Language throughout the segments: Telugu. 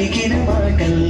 கட்டிக்கிற மகள்.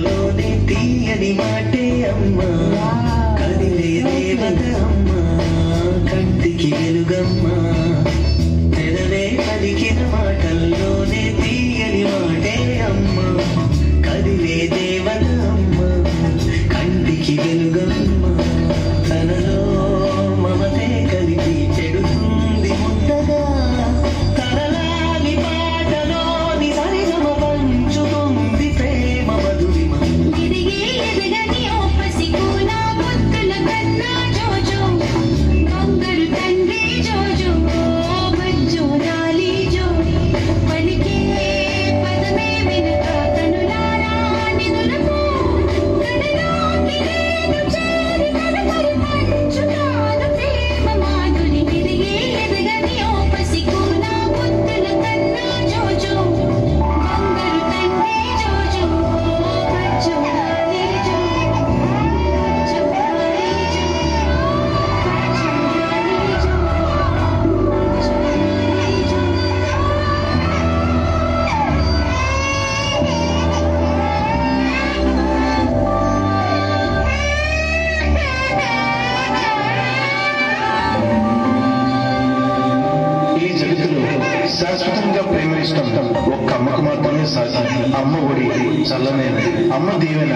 శాశ్వతంగా ప్రేమిస్తాం ఒక్క అమ్మకు మాత్రమే శాశ్వతం. అమ్మ ఒడి చల్లనే అమ్మ దీవెన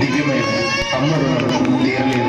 దివ్యమైన అమ్మ రుణం తీరలేదు